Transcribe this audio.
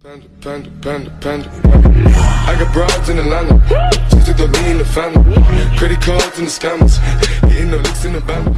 Panda, panda, panda, panda. I got broads in Atlanta. Just to the lean the family. Credit cards and the scammers. Hitting the licks in the band.